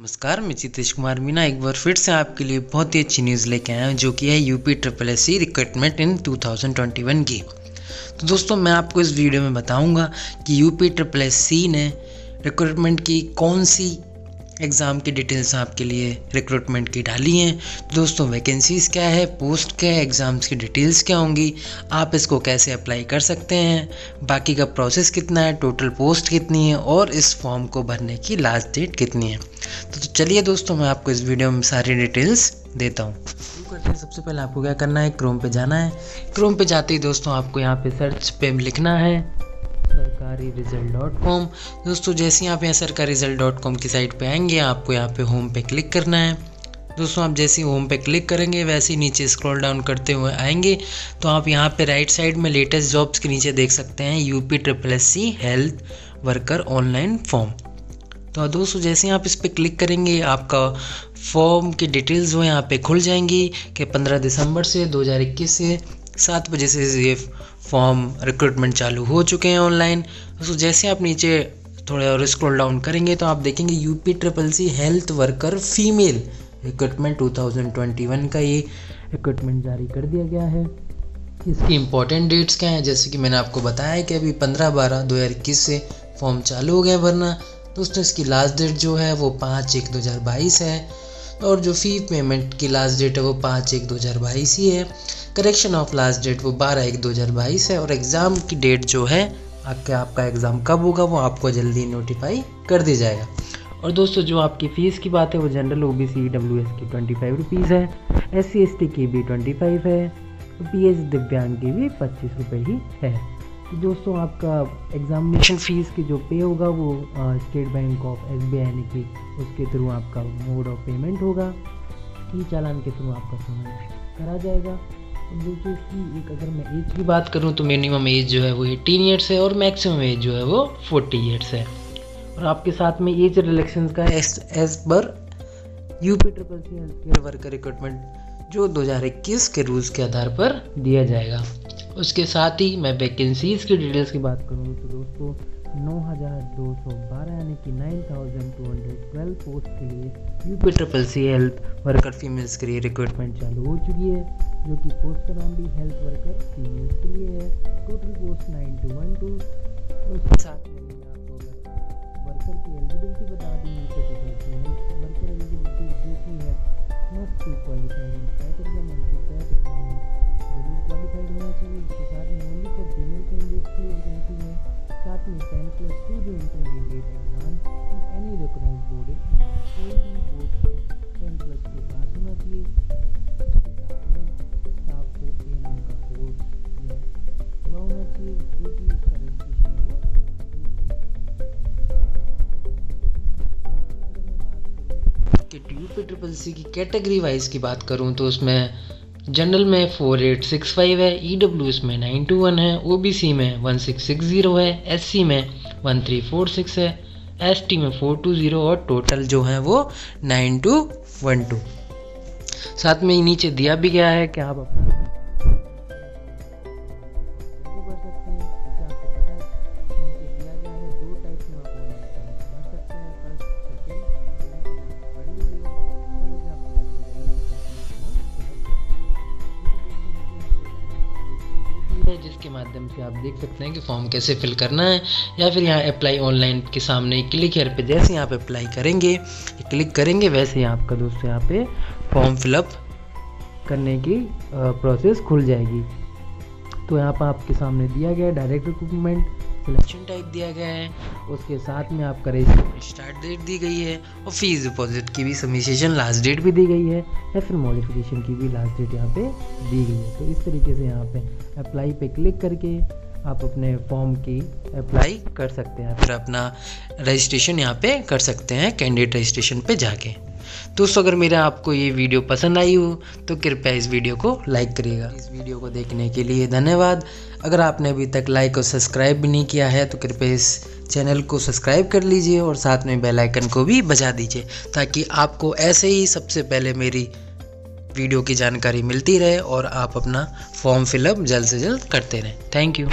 नमस्कार, मैं जितेश कुमार मीना एक बार फिर से आपके लिए बहुत ही अच्छी न्यूज़ लेके आया हूँ, जो कि है UP triple S C recruitment in 2021 की। तो दोस्तों, मैं आपको इस वीडियो में बताऊँगा कि यूपी ट्रिपल एस सी ने रिक्रूटमेंट की कौन सी एग्ज़ाम की डिटेल्स आपके लिए रिक्रूटमेंट की डाली हैं। तो दोस्तों वैकेंसीज़ क्या है पोस्ट क्या है एग्ज़ाम्स की डिटेल्स क्या होंगी आप इसको कैसे अप्लाई कर सकते हैं? बाकी का प्रोसेस कितना है टोटल पोस्ट कितनी है और इस फॉर्म को भरने की लास्ट डेट कितनी है। तो, तो चलिए दोस्तों मैं आपको इस वीडियो में सारी डिटेल्स देता हूँ। करते हैं। सबसे पहले आपको क्या करना है क्रोम पे जाना है। क्रोम पे जाते ही दोस्तों आपको यहाँ पे सर्च पे लिखना है। सरकारी रिज़ल्ट डॉट कॉम दोस्तों, जैसे ही आप यहाँ सरकारी रिज़ल्ट डॉट कॉम की साइट पे आएँगे, आपको यहाँ पे होम पे क्लिक करना है। दोस्तों, आप जैसे ही होम पे क्लिक करेंगे, वैसे ही नीचे स्क्रॉल डाउन करते हुए आएँगे तो आप यहाँ पे राइट साइड में लेटेस्ट जॉब्स के नीचे देख सकते हैं UP triple S C health worker online form तो दोस्तों, जैसे ही आप इस पर क्लिक करेंगे, आपका फॉर्म की डिटेल्स वो यहाँ पे खुल जाएँगी कि 15 दिसंबर से 2021 से सात बजे से ये फॉर्म रिक्रूटमेंट चालू हो चुके हैं ऑनलाइन तो जैसे आप नीचे थोड़े और स्क्रॉल डाउन करेंगे तो आप देखेंगे UP triple C health worker female recruitment 2021 का ये रिक्रूटमेंट जारी कर दिया गया है। इसकी इम्पोर्टेंट डेट्स क्या हैं? जैसे कि मैंने आपको बताया है कि अभी पंद्रह बारह दो हज़ार इक्कीस से फॉर्म चालू हो गए वरना दोस्तों, इसकी लास्ट डेट जो है वो पाँच एक दो हज़ार बाईस है। और जो फ़ी पेमेंट की लास्ट डेट है वो पाँच एक दो हज़ार बाईस ही है। करेक्शन ऑफ़ लास्ट डेट वो बारह एक दो हज़ार बाईस है और एग्ज़ाम की डेट जो है, आपके, आपका एग्ज़ाम कब होगा वो आपको जल्दी नोटिफाई कर दिया जाएगा। और दोस्तों, जो आपकी फ़ीस की बात है, वो general O B C W S की ट्वेंटी फाइव रुपीज़ है एस सी एस टी की भी ट्वेंटी फाइव है पी एच दिव्यांग की भी पच्चीस रुपये ही है। तो दोस्तों, आपका एग्ज़ामिनेशन फ़ीस की जो पे होगा वो State Bank of S B I कि उसके थ्रू आपका मोड ऑफ़ पेमेंट होगा। ई चालान के थ्रू आपका पेमेंट करा जाएगा। दोस्तों इसकी एक अगर मैं एज की बात करूँ तो मिनिमम एज जो है वो एटीन ईयर्स है और मैक्सिमम एज जो है वो फोर्टी ईयर्स है। और आपके साथ में एज रिलेक्शन का एस एस पर U P triple C health care worker recruitment जो 2021 के रूल्स के आधार पर दिया जाएगा। उसके साथ ही मैं वैकेंसीज़ की डिटेल्स की बात करूँ तो दोस्तों नौ हज़ार दो सौ बारह यानी कि nine thousand two hundred twelve post के लिए UP triple C health worker females के लिए रिक्रूटमेंट चालू हो चुकी है, जो कि पोस्ट का नाम भी हेल्थ वर्कर फीमेल्स के लिए है। Total post nine two one two. उसके साथ में आपको वर्कर की एलिजिबिलिटी बता दी UP triple C health worker eligibility जो कि है must be qualified in PET exam कि पैट एग्ज़ाम ज़रूर क्वालिफाइड होना चाहिए। इसके साथ में ओनली फॉर फीमेल कैंडिडेट्स की वैकेंसी है। साथ में टेन प्लस टू जो intermediate exam in any recognise board in कोई भी बोर्ड से टेन प्लस टू पास होना चाहिए इसके साथ में वो यूपी ट्रिपल सी की कैटेगरी वाइज की बात करूँ तो उसमें जनरल में फोर एट सिक्स फाइव है ई डब्ल्यू में नाइन टू वन है ओ बी सी में वन सिक्स सिक्स ज़ीरो है एस सी में वन थ्री फोर सिक्स है एस टी में फोर टू ज़ीरो और टोटल जो है वो नाइन टू वन टू। साथ में नीचे दिया भी गया है कि आप है, जिसके माध्यम से आप देख सकते हैं कि फॉर्म कैसे फिल करना है, या फिर यहाँ अप्लाई ऑनलाइन के सामने क्लिक हेयर पे जैसे यहाँ पे अप्लाई करेंगे क्लिक करेंगे, वैसे ही आपका दोस्तों यहाँ पे फॉर्म फिलअप करने की प्रोसेस खुल जाएगी। तो यहाँ पर आपके सामने दिया गया डायरेक्ट रिक्रूटमेंट सिलेक्शन टाइप दिया गया है। उसके साथ में आपका रजिस्ट्रेशन स्टार्ट डेट दी गई है और फ़ीस डिपॉजिट की भी सबमिशन लास्ट डेट भी दी गई है या फिर मॉडिफिकेशन की भी लास्ट डेट यहाँ पे दी गई है। तो इस तरीके से यहाँ पे अप्लाई पे क्लिक करके आप अपने फॉर्म की अप्लाई कर सकते हैं। फिर अपना रजिस्ट्रेशन यहाँ पे कर सकते हैं कैंडिडेट रजिस्ट्रेशन पे जाके। दोस्तों, अगर मेरा आपको ये वीडियो पसंद आई हो तो कृपया इस वीडियो को लाइक करिएगा। इस वीडियो को देखने के लिए धन्यवाद। अगर आपने अभी तक लाइक और सब्सक्राइब भी नहीं किया है तो कृपया इस चैनल को सब्सक्राइब कर लीजिए और साथ में बेल आइकन को भी बजा दीजिए, ताकि आपको ऐसे ही सबसे पहले मेरी वीडियो की जानकारी मिलती रहे और आप अपना फॉर्म फिलअप जल्द से जल्द करते रहें। Thank you